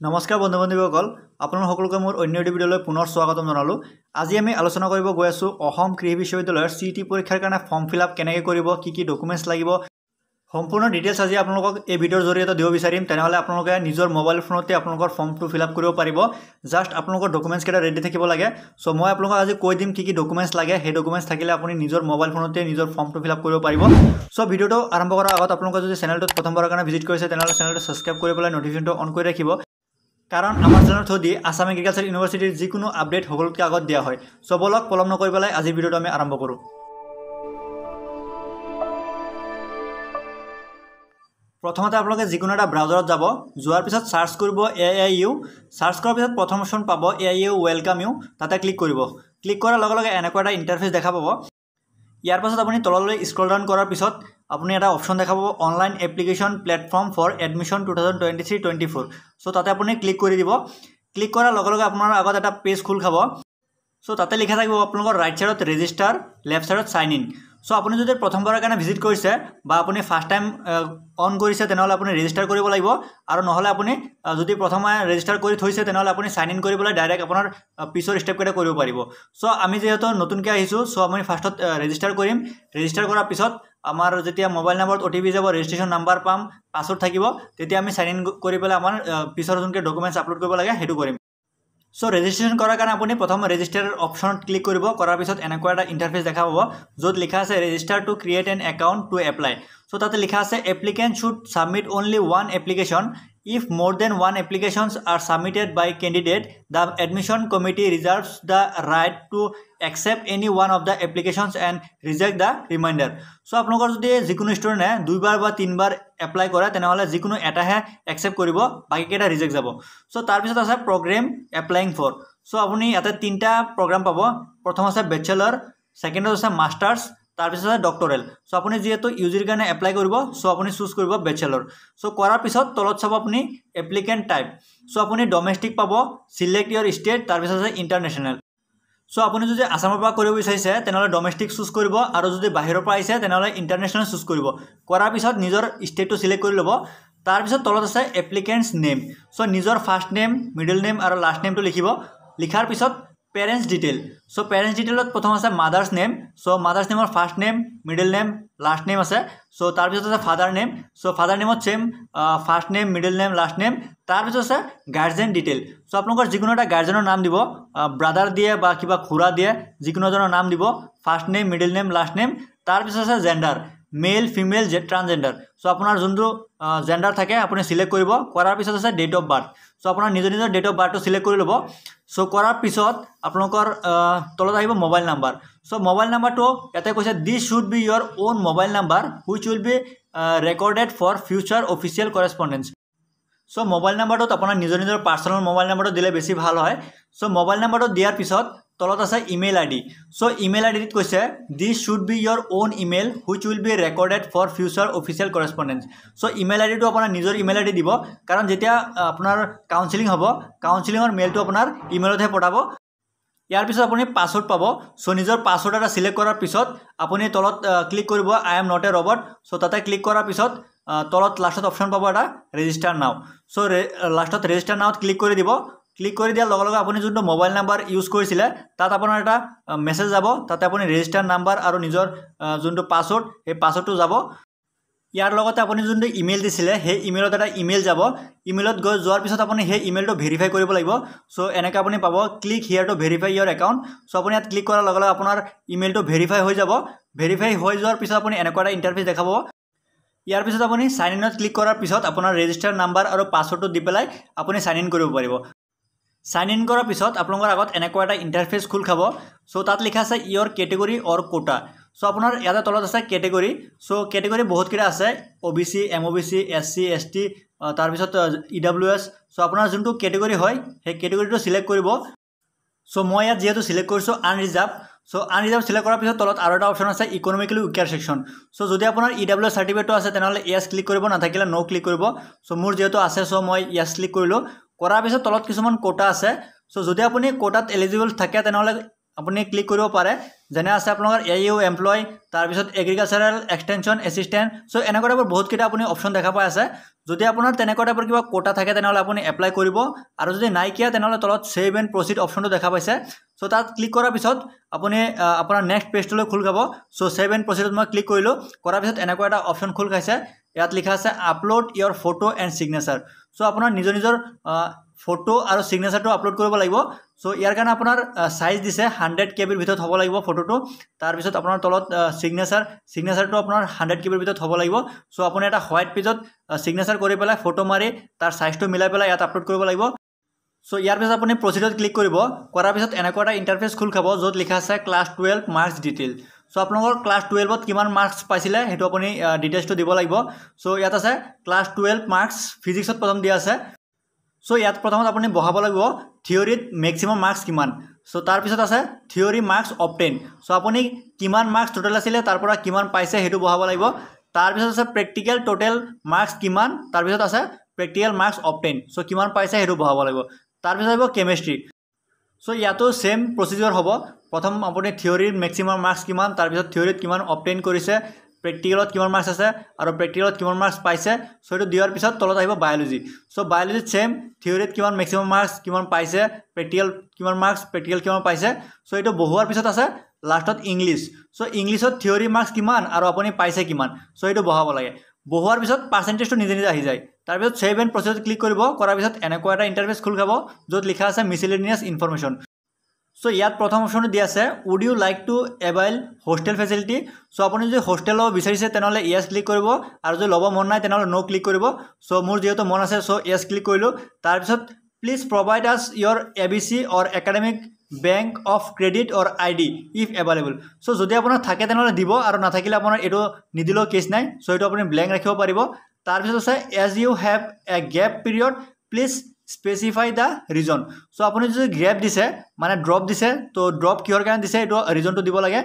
নমস্কাৰ বন্ধু বান্ধৱীসকল আপোনালোক সকলোকে মোৰ অন্য এটি ভিডিঅ'লৈ পুনৰ স্বাগতম জনালোঁ। আজি আমি আলোচনা কৰিব গৈ আছোঁ অসম কৃষি বিশ্ববিদ্যালয়ৰ চি টি পৰীক্ষাৰ কাৰণে ফৰ্ম ফিল আপ কেনেকৈ কৰিব কি কি ডকুমেণ্টছ লাগিব। সম্পূৰ্ণ ডিটেইলছ আজি আপোনালোকক এই ভিডিঅ'ৰ জৰিয়তে দিব বিচাৰিম। তেনেহ'লে আপোনালোকে নিজৰ মোবাইল ফোনতে আপোনালোকৰ ফৰ্মটো ফিল আপ কৰিব পাৰিব। জাষ্ট আপোনালোকৰ ডকুমেণ্টছকেইটা ৰেডি থাকিব লাগে। চ' মই আপোনালোকক আজি কৈ দিম কি কি ডকুমেণ্টছ লাগে। সেই ডকুমেণ্টছ থাকিলে আপুনি নিজৰ মোবাইল ফোনতে নিজৰ ফৰ্মটো ফিল আপ কৰিব পাৰিব। চ' ভিডিঅ'টো আৰম্ভ কৰাৰ আগত আপোনালোকে যদি চেনেলটোত প্ৰথমবাৰৰ কাৰণে ভিজিট কৰিছে তেনেহ'লে চেনেলটো ছাবস্ক্ৰাইব কৰি পেলাই নটিফিকেশ্যনটো অন কৰি ৰাখিব। কাৰণ আমাৰ চেনেলৰ থ্ৰুদি আছাম এগ্ৰিকালচাৰ ইউনিভাৰ্চিটিৰ যিকোনো আপডেট সকলোতকৈ আগত দিয়া হয়। চ' বলক পলম নকৰি পেলাই আজিৰ ভিডিঅ'টো আমি আৰম্ভ কৰোঁ। প্ৰথমতে আপোনালোকে যিকোনো এটা ব্ৰাউজাৰত যাব। যোৱাৰ পিছত চাৰ্চ কৰিব এ আই ইউ চাৰ্চ কৰাৰ পিছত প্ৰথম অপশ্যন পাব A A U welcome you তাতে ক্লিক কৰিব। ক্লিক কৰাৰ লগে লগে এনেকুৱা এটা ইণ্টাৰফেচ দেখা পাব। ইয়াৰ পাছত আপুনি তললৈ স্ক্ৰল ডাউন কৰাৰ পিছত আপুনি এটা অপশ্যন দেখা পাব online application platform for admission two thousand twenty three twenty four so' তাতে আপুনি ক্লিক কৰি দিব। ক্লিক কৰাৰ লগে লগে আপোনাৰ আগত এটা পেজ খোল খাব। চ' তাতে লিখা থাকিব আপোনালোকৰ ৰাইট ছাইডত ৰেজিষ্টাৰ লেফ্ট ছাইডত চাইন ইন চ' আপুনি যদি প্ৰথমবাৰৰ কাৰণে ভিজিট কৰিছে বা আপুনি ফাৰ্ষ্ট টাইম অন কৰিছে তেনেহ'লে আপুনি ৰেজিষ্টাৰ কৰিব লাগিব। আৰু নহ'লে আপুনি যদি প্ৰথমে ৰেজিষ্টাৰ কৰি থৈছে তেনেহ'লে আপুনি চাইন ইন কৰি পেলাই ডাইৰেক্ট আপোনাৰ পিছৰ ষ্টেপকেইটা কৰিব পাৰিব। চ' আমি যিহেতু নতুনকৈ আহিছোঁ চ' আমি ফাৰ্ষ্টত ৰেজিষ্টাৰ কৰিম। ৰেজিষ্টাৰ কৰাৰ পিছত আমাৰ যেতিয়া মোবাইল নাম্বাৰত অ' টি পি যাব ৰেজিষ্ট্ৰেশ্যন নাম্বাৰ পাম পাছৱৰ্ড থাকিব তেতিয়া আমি চাইন ইন কৰি পেলাই আমাৰ পিছৰ যোনকৈ ডকুমেণ্টছ আপলোড কৰিব লাগে সেইটো কৰিম। চ' ৰেজিষ্ট্ৰেশ্যন কৰাৰ কাৰণে আপুনি প্ৰথম ৰেজিষ্টাৰ অপশ্যনত ক্লিক কৰিব কৰাৰ পিছত এনেকুৱা এটা ইণ্টাৰফেচ দেখা পাব য'ত লিখা আছে register to create an account to apply so' তাতে লিখা আছে applicant should submit only one application if more than one applications are submitted by candidate the admission committee reserves the right to accept any one of the applications and reject the remainder so' আপোনালোকৰ যদি যিকোনো ষ্টুডেণ্টে দুইবাৰ বা তিনিবাৰ apply কৰে তেনেহ'লে যিকোনো এটাহে একচেপ্ট কৰিব বাকীকেইটা ৰিজেক্ট যাব। চ' তাৰপিছত আছে প্ৰগ্ৰেম এপ্লাইং ফৰ চ' আপুনি ইয়াতে তিনিটা প্ৰগ্ৰাম পাব। প্ৰথম আছে বেচেলৰ ছেকেণ্ডত আছে মাষ্টাৰ্ছ তাৰপিছত আছে ডক্টৰেল চ' আপুনি যিহেতু ইউ জিৰ কাৰণে এপ্লাই কৰিব চ' আপুনি চুজ কৰিব বেচেলৰ চ' কৰাৰ পিছত তলত চাব আপুনি এপ্লিকেণ্ট টাইপ চ' আপুনি ডমেষ্টিক পাব চিলেক্ট ইয়ৰ ষ্টেট তাৰপিছত আছে ইণ্টাৰনেশ্যনেল চ' আপুনি যদি আছামৰ পৰা কৰিব বিচাৰিছে তেনেহ'লে ডমেষ্টিক চুজ কৰিব আৰু যদি বাহিৰৰ পৰা আহিছে তেনেহ'লে ইণ্টাৰনেশ্যনেল চুজ কৰিব। কৰাৰ পিছত নিজৰ ষ্টেটটো চিলেক্ট কৰি ল'ব। তাৰপিছত তলত আছে এপ্লিকেণ্টছ নেম চ' নিজৰ ফাৰ্ষ্ট নেম মিডল নেম আৰু লাষ্ট নেমটো লিখিব। লিখাৰ পিছত পেৰেণ্টছ ডিটেইল চ' পেৰেণ্টছ ডিটেইলত প্ৰথম আছে mothers name so mothers নেমৰ first name middle name last name আছে। চ' তাৰপিছত আছে father name so father নেমত same first name middle name last name তাৰপিছত আছে গাৰ্জেন ডিটেইল চ' আপোনালোকৰ যিকোনো এটা গাৰ্জেনৰ নাম দিব। ব্ৰাদাৰ দিয়ে বা কিবা খুৰা দিয়ে যিকোনো এজনৰ নাম দিব। First name middle name last name তাৰপিছত আছে gender male female transgender so' আপোনাৰ যোনটো জেণ্ডাৰ থাকে আপুনি চিলেক্ট কৰিব। কৰাৰ পিছত আছে ডেট অফ বাৰ্থ চ' আপোনাৰ নিজৰ নিজৰ ডেট অফ বাৰ্থটো চিলেক্ট কৰি ল'ব। চ' কৰাৰ পিছত আপোনালোকৰ তলত আহিব মোবাইল নাম্বাৰ চ' মোবাইল নাম্বাৰটো ইয়াতে কৈছে this should be your own mobile number which will be recorded for future official correspondence so' mobile নাম্বাৰটোত আপোনাৰ নিজৰ নিজৰ পাৰ্চনেল মোবাইল নাম্বাৰটো দিলে বেছি ভাল হয়। চ' মোবাইল নাম্বাৰটো দিয়াৰ পিছত তলত আছে email I D so' email I ডিত কৈছে this should be your own email which will be recorded for future official correspondence so' email I ডিটো আপোনাৰ নিজৰ ইমেইল আই ডি দিব কাৰণ যেতিয়া আপোনাৰ কাউন্সিলিং হ'ব কাউন্সিলিঙৰ মেইলটো আপোনাৰ ইমেইলতহে পঠাব। ইয়াৰ পিছত আপুনি পাছৱৰ্ড পাব। চ' নিজৰ পাছৱৰ্ড এটা চিলেক্ট কৰাৰ পিছত আপুনি তলত ক্লিক কৰিব I am not a robot so' তাতে ক্লিক কৰাৰ পিছত তলত লাষ্টত অপশ্যন পাব এটা ৰেজিষ্টাৰ নাও চ' লাষ্টত ৰেজিষ্টাৰ নাওত ক্লিক কৰি দিব। ক্লিক কৰি দিয়াৰ লগে লগে আপুনি যোনটো মোবাইল নাম্বাৰ ইউজ কৰিছিলে তাত আপোনাৰ এটা মেছেজ যাব। তাতে আপুনি ৰেজিষ্টাৰ নাম্বাৰ আৰু নিজৰ যোনটো পাছৱৰ্ড সেই পাছৱৰ্ডটো যাব। ইয়াৰ লগতে আপুনি যোনটো ইমেইল দিছিলে সেই ইমেইলত এটা ইমেইল যাব। ইমেইলত গৈ যোৱাৰ পিছত আপুনি সেই ইমেইলটো ভেৰিফাই কৰিব লাগিব। চ' এনেকৈ আপুনি পাব click here to verify your account so' আপুনি ইয়াত ক্লিক কৰাৰ লগে লগে আপোনাৰ ইমেইলটো ভেৰিফাই হৈ যাব। ভেৰিফাই হৈ যোৱাৰ পিছত আপুনি এনেকুৱা এটা ইণ্টাৰফেচ দেখাব ইয়াৰ পিছত আপুনি চাইন ইনত ক্লিক কৰাৰ পিছত আপোনাৰ ৰেজিষ্টাৰ নাম্বাৰ আৰু পাছৱৰ্ডটো দি পেলাই আপুনি চাইন ইন কৰিব পাৰিব। চাইন ইন কৰাৰ পিছত আপোনালোকৰ আগত এনেকুৱা এটা ইণ্টাৰফেচ খোল খাব। চ' তাত লিখা আছে ইয়ৰ কেটেগৰী অৰ কোটা চ' আপোনাৰ ইয়াতে তলত আছে কেটেগৰী চ' কেটেগৰী বহুতকেইটা আছে। O' B C M O' B C S C S T তাৰপিছত ই ডাব্লিউ এছ চ' আপোনাৰ যোনটো কেটেগৰী হয় সেই কেটেগৰীটো চিলেক্ট কৰিব। চ' মই ইয়াত যিহেতু চিলেক্ট কৰিছোঁ আনৰিজাৰ্ভ চ' আনৰিজাৰ্ভ চিলেক্ট কৰাৰ পিছত তলত আৰু এটা অপশ্যন আছে ইকনমিকেলি উইকাৰ ছেকশ্যন চ' যদি আপোনাৰ ই ডাব্লিউ চাৰ্টিফিকেটটো আছে তেনেহ'লে য়েছ ক্লিক কৰিব নাথাকিলে ন' ক্লিক কৰিব। চ' মোৰ যিহেতু আছে চ' মই য়েছ ক্লিক কৰিলোঁ। কৰাৰ পিছত তলত কিছুমান কোটা আছে। চ' যদি আপুনি কোটাত এলিজিবল থাকে তেনেহ'লে আপুনি ক্লিক কৰিব পাৰে। যেনে আছে আপোনালোকৰ এ ইউ এমপ্লয় তাৰপিছত এগ্ৰিকালচাৰেল এক্সটেনশ্যন এছিষ্টেণ্ট চ' এনেকুৱা টাইপৰ বহুতকেইটা আপুনি অপশ্যন দেখা পাই আছে। যদি আপোনাৰ তেনেকুৱা টাইপৰ কিবা কোটা থাকে তেনেহ'লে আপুনি এপ্লাই কৰিব। আৰু যদি নাইকিয়া তেনেহ'লে তলত ছেভ এণ্ড প্ৰচিড অপশ্যনটো দেখা পাইছে। চ' তাত ক্লিক কৰাৰ পিছত আপুনি আপোনাৰ নেক্সট পেজটোলৈ খোল খাব। চ' ছেভ এণ্ড প্ৰচিডত মই ক্লিক কৰিলোঁ। কৰাৰ পিছত এনেকুৱা এটা অপশ্যন খোল খাইছে। ইয়াত লিখা আছে upload your photo and signature so' আপোনাৰ নিজৰ নিজৰ ফটো আৰু ছিগনেচাৰটো আপলোড কৰিব লাগিব। চ' ইয়াৰ কাৰণে আপোনাৰ চাইজ দিছে হাণ্ড্ৰেড কে বিৰ ভিতৰত হ'ব লাগিব ফটোটো তাৰপিছত আপোনাৰ তলত ছিগনেচাৰ ছিগনেচাৰটো আপোনাৰ হাণ্ড্ৰেড কে বিৰ ভিতৰত হ'ব লাগিব। চ' আপুনি এটা হোৱাইট পেজত ছিগনেচাৰ কৰি পেলাই ফটো মাৰি তাৰ চাইজটো মিলাই পেলাই ইয়াত আপলোড কৰিব লাগিব। চ' ইয়াৰ পিছত আপুনি প্ৰচিডত ক্লিক কৰিব। কৰাৰ পিছত এনেকুৱা এটা ইণ্টাৰফেচ খোল খাব য'ত লিখা আছে class twelve marks detail so' আপোনালোকৰ ক্লাছ টুৱেলভত কিমান মাৰ্কছ পাইছিলে সেইটো আপুনি ডিটেইলছটো দিব লাগিব। চ' ইয়াত আছে ক্লাছ টুৱেলভ মাৰ্কছ ফিজিক্সত প্ৰথম দিয়া আছে। চ' ইয়াত প্ৰথমত আপুনি বহাব লাগিব থিয়ৰীত মেক্সিমাম মাৰ্কছ কিমান। চ' তাৰপিছত আছে থিয়ৰী মাৰ্কছ অপটেন চ' আপুনি কিমান মাৰ্কছ টোটেল আছিলে তাৰ পৰা কিমান পাইছে সেইটো বহাব লাগিব। তাৰপিছত আছে প্ৰেক্টিকেল টোটেল মাৰ্কছ কিমান তাৰপিছত আছে প্ৰেক্টিকেল মাৰ্কছ অপটেন চ' কিমান পাইছে সেইটো বহাব লাগিব। তাৰপিছত আহিব কেমেষ্ট্ৰি চ' ইয়াতো ছেইম প্ৰচিডিঅ'ৰ হ'ব। প্ৰথম আপুনি থিয়ৰীৰ মেক্সিমাম মাৰ্কছ কিমান তাৰপিছত থিয়ৰীত কিমান অপটেইন কৰিছে। প্ৰেক্টিকেলত কিমান মাৰ্কছ আছে আৰু প্ৰেক্টিকেলত কিমান মাৰ্কছ পাইছে চ' এইটো দিয়াৰ পিছত তলত আহিব বায়'লজি চ' বায়'লজিত ছেইম থিয়ৰীত কিমান মেক্সিমাম মাৰ্কছ কিমান পাইছে প্ৰেক্টিকেল কিমান মাৰ্কছ প্ৰেক্টিকেল কিমান পাইছে চ' এইটো বহোৱাৰ পিছত আছে লাষ্টত ইংলিছ চ' ইংলিছত থিয়ৰী মাৰ্কছ কিমান আৰু আপুনি পাইছে কিমান চ' এইটো বহাব লাগে। বহোৱাৰ পিছত পাৰ্চেণ্টেজটো নিজে নিজে আহি যায়। তাৰপিছত ছেভ এণ্ড প্ৰচেছত ক্লিক কৰিব কৰাৰ পিছত এনেকুৱা এটা ইণ্টাৰফেচ খোল খাব য'ত লিখা আছে মিচিলেনিয়াছ ইনফৰমেশ্যন চ' ইয়াত প্ৰথম অপশ্যনটো দিয়া আছে would you like to avail hostel facility so' আপুনি যদি হোষ্টেল ল'ব বিচাৰিছে তেনেহ'লে য়েছ ক্লিক কৰিব। আৰু যদি ল'ব মন নাই তেনেহ'লে ন' ক্লিক কৰিব। চ' মোৰ যিহেতু মন আছে চ' য়েছ ক্লিক কৰিলোঁ। তাৰপিছত please provide us your A B C or academic bank of credit or I D if available so' যদি আপোনাৰ থাকে তেনেহ'লে দিব। আৰু নাথাকিলে আপোনাৰ এইটো নিদিলেও কেছ নাই। চ' এইটো আপুনি ব্লেংক ৰাখিব পাৰিব। তাৰপিছত আছে as you have a gap period please specify the reason so' আপুনি যদি গ্ৰেপ দিছে মানে ড্ৰপ দিছে তো ড্ৰপ কিহৰ কাৰণে দিছে এইটো ৰিজনটো দিব লাগে।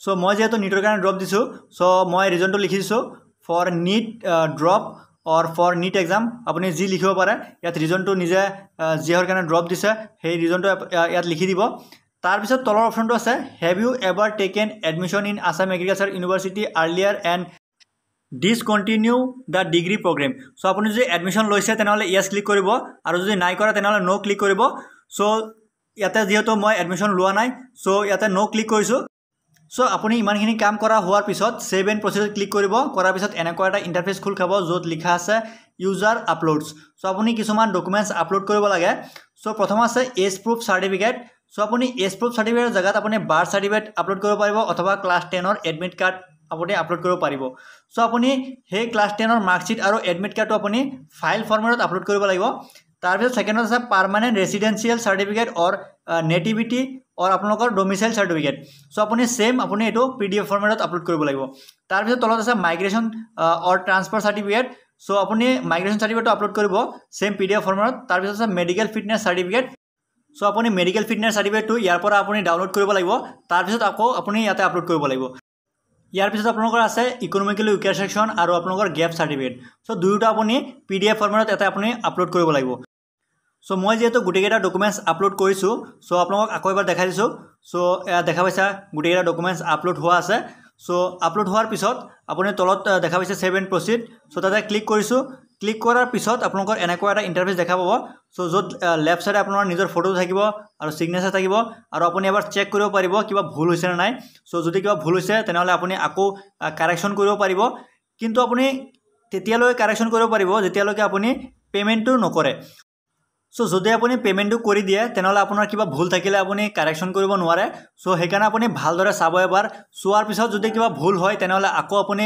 চ' মই যিহেতু নিটৰ কাৰণে ড্ৰপ দিছোঁ চ' মই ৰিজনটো লিখি দিছোঁ for NEET drop or for NEET exam আপুনি যি লিখিব পাৰে ইয়াত ৰিজনটো নিজে যিহৰ কাৰণে ড্ৰপ দিছে সেই ৰিজনটো ইয়াত লিখি দিব। তাৰপিছত তলৰ অপশ্যনটো আছে have you ever taken admission in Assam agricultural university earlier and discontinue the degree programme so' আপুনি যদি এডমিশ্যন লৈছে তেনেহ'লে য়েছ ক্লিক কৰিব। আৰু যদি নাই কৰা তেনেহ'লে ন' ক্লিক কৰিব। চ' ইয়াতে যিহেতু মই এডমিশ্যন লোৱা নাই চ' ইয়াতে ন' ক্লিক কৰিছোঁ। চ' আপুনি ইমানখিনি কাম কৰা হোৱাৰ পিছত ছেভ এণ্ড প্ৰচেছত ক্লিক কৰিব। কৰাৰ পিছত এনেকুৱা এটা ইণ্টাৰফেচ খোল খাব য'ত লিখা আছে ইউজাৰ আপলোডছ চ' আপুনি কিছুমান ডকুমেণ্টছ আপলোড কৰিব লাগে। চ' প্ৰথম আছে এজ প্ৰুফ চাৰ্টিফিকেট চ' আপুনি এজ প্ৰুফ চাৰ্টিফিকেটৰ জেগাত আপুনি বাৰ্থ চাৰ্টিফিকেট আপলোড কৰিব পাৰিব অথবা ক্লাছ টেনৰ এডমিট কাৰ্ড আপুনি আপলোড কৰিব পাৰিব। চ' আপুনি সেই ক্লাছ টেনৰ মাৰ্কশ্বিট আৰু এডমিট কাৰ্ডটো আপুনি ফাইল ফৰ্মেটত আপলোড কৰিব লাগিব। তাৰপিছত ছেকেণ্ডত আছে permanent residential certificate or nativity or আপোনালোকৰ ডমিচাইল চাৰ্টিফিকেট চ' আপুনি ছেইম আপুনি এইটো পি ডি এফ ফৰ্মেটত আপলোড কৰিব লাগিব। তাৰপিছত তলত আছে migration or transfer certificate so' আপুনি মাইগ্ৰেশ্যন চাৰ্টিফিকেটটো আপলোড কৰিব ছেইম পি ডি এফ ফৰ্মেটত তাৰপিছত আছে মেডিকেল ফিটনেছ চাৰ্টিফিকেট চ' আপুনি মেডিকেল ফিটনেছ চাৰ্টিফিকেটটো ইয়াৰ পৰা আপুনি ডাউনলোড কৰিব লাগিব। তাৰপিছত আকৌ আপুনি ইয়াতে আপলোড কৰিব লাগিব। ইয়াৰ পিছত আপোনালোকৰ আছে ইকনমিকেলি উইকাৰ ছেকশ্যন আৰু আপোনালোকৰ গেপ চাৰ্টিফিকেট চ' দুয়োটা আপুনি পি ডি এফ ফৰ্মেটত এটা আপুনি আপলোড কৰিব লাগিব। চ' মই যিহেতু গোটেইকেইটা ডকুমেণ্টছ আপলোড কৰিছোঁ চ' আপোনালোকক আকৌ এবাৰ দেখাই দিছোঁ। চ' দেখা পাইছা গোটেইকেইটা ডকুমেণ্টছ আপলোড হোৱা আছে। চ' আপলোড হোৱাৰ পিছত আপুনি তলত দেখা পাইছে ছেভ এণ্ড প্ৰচিড চ' তাতে ক্লিক কৰিছোঁ। ক্লিক কৰাৰ পিছত আপোনালোকৰ এনেকুৱা এটা ইণ্টাৰফেচ দেখা পাব। চ' য'ত লেফ্ট চাইডে আপোনাৰ নিজৰ ফটো থাকিব আৰু ছিগনেচাৰ থাকিব আৰু আপুনি এবাৰ চেক কৰিব পাৰিব কিবা ভুল হৈছে নে নাই। চ' যদি কিবা ভুল হৈছে তেনেহ'লে আপুনি আকৌ কাৰেকশ্যন কৰিব পাৰিব। কিন্তু আপুনি তেতিয়ালৈ কাৰেকশ্যন কৰিব পাৰিব যেতিয়ালৈকে আপুনি পে'মেণ্টটো নকৰে। চ' যদি আপুনি পে'মেণ্টটো কৰি দিয়ে তেনেহ'লে আপোনাৰ কিবা ভুল থাকিলে আপুনি কাৰেকশ্যন কৰিব নোৱাৰে। চ' সেইকাৰণে আপুনি ভালদৰে চাব এবাৰ। চোৱাৰ পিছত যদি কিবা ভুল হয় তেনেহ'লে আকৌ আপুনি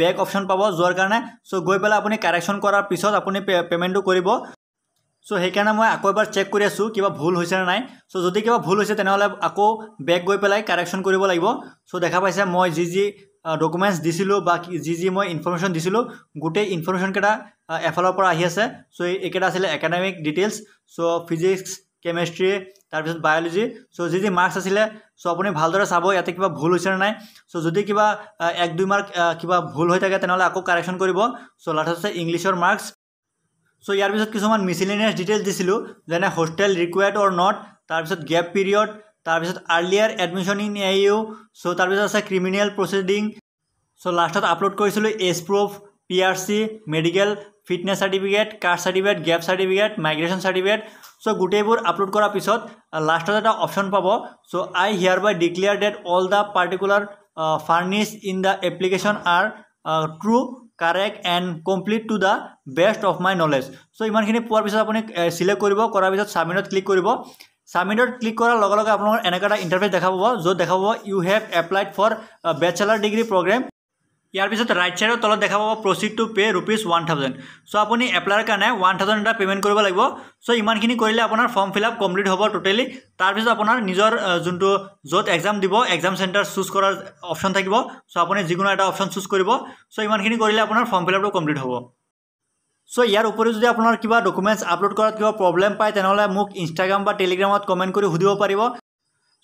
বেক অপশ্যন পাব যোৱাৰ কাৰণে। চ' গৈ পেলাই আপুনি কাৰেকশ্যন কৰাৰ পিছত আপুনি পে'মেণ্টটো কৰিব। চ' সেইকাৰণে মই আকৌ এবাৰ চেক কৰি আছোঁ কিবা ভুল হৈছে নে নাই। চ' যদি কিবা ভুল হৈছে তেনেহ'লে আকৌ বেক গৈ পেলাই কাৰেকশ্যন কৰিব লাগিব। চ' দেখা পাইছে মই যি যি ডকুমেণ্টছ দিছিলোঁ বা যি যি মই ইনফৰ্মেশ্যন দিছিলোঁ গোটেই ইনফৰ্মেশ্যনকেইটা এফালৰ পৰা আহি আছে। চ' এইকেইটা আছিলে academic details so' physics chemistry তাৰপিছত বায়'লজি চ' যি যি মাৰ্কছ আছিলে চ' আপুনি ভালদৰে চাব ইয়াতে কিবা ভুল হৈছে নে নাই। চ' যদি কিবা এক দুই মাৰ্ক কিবা ভুল হৈ থাকে তেনেহ'লে আকৌ কাৰেকশ্যন কৰিব। চ' লাষ্টত আছে ইংলিছৰ মাৰ্কছ চ' ইয়াৰ পিছত কিছুমান মিচিলিনিয়াছ ডিটেইলছ দিছিলোঁ যেনে হোষ্টেল ৰিকুৱাৰ্ড অৰ নট তাৰপিছত গেপ পিৰিয়ড তাৰপিছত earlier admission in A U so' তাৰপিছত আছে ক্ৰিমিনেল প্ৰচিডিং চ' লাষ্টত আপলোড কৰিছিলোঁ age proof P R C medical fitness certificate caste certificate gap certificate migration certificate so' গোটেইবোৰ upload কৰাৰ পিছত লাষ্টত এটা অপশ্যন পাব so' I hereby declare that all the particulars furnish in the application are true correct and complete to the best of my knowledge so' ইমানখিনি পোৱাৰ পিছত আপুনি চিলেক্ট কৰিব কৰাৰ পিছত ছাবমিটত ক্লিক কৰিব। ছাবমিটত ক্লিক কৰাৰ লগে লগে আপোনালোকৰ এনেকুৱা এটা ইণ্টাৰফেচ দেখা পাব য'ত দেখা পাব you have applied for bachelor degree programme ইয়াৰ পিছত ৰাইট ছাইডৰ তলত দেখা পাব proceed to pay' rupees one thousand so' আপুনি এপ্লাইৰ কাৰণে ওৱান থাউজেণ্ড এটা পে'মেণ্ট কৰিব লাগিব। চ' ইমানখিনি কৰিলে আপোনাৰ ফৰ্ম ফিল আপ কমপ্লিট হ'ব টোটেলি তাৰপিছত আপোনাৰ নিজৰ যোনটো য'ত এক্সাম দিব এক্সাম চেণ্টাৰ চুজ কৰাৰ অপশ্যন থাকিব। চ' আপুনি যিকোনো এটা অপশ্যন চুজ কৰিব। চ' ইমানখিনি কৰিলে আপোনাৰ ফৰ্ম ফিল আপটো কমপ্লিট হ'ব। চ' ইয়াৰ উপৰিও যদি আপোনাৰ কিবা ডকুমেণ্টছ আপলোড কৰাত কিবা প্ৰব্লেম পায় তেনেহ'লে মোক ইনষ্টাগ্ৰাম বা টেলিগ্ৰামত কমেণ্ট কৰি সুধিব পাৰিব।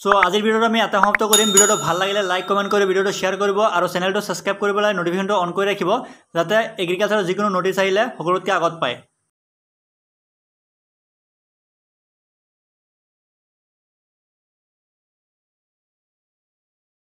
চ' আজিৰ ভিডিঅ'টো আমি এটা সমাপ্ত কৰিম। ভিডিঅ'টো ভাল লাগিলে লাইক কমেণ্ট কৰি ভিডিঅ'টো শ্বেয়াৰ কৰিব আৰু চেনেলটো ছাবস্ক্ৰাইব কৰিবলৈ নটিফিকেশ্যনটো অন কৰি ৰাখিব যাতে এগ্ৰিকালচাৰৰ যিকোনো নটিছ আহিলে সকলোতকৈ আগত পায়।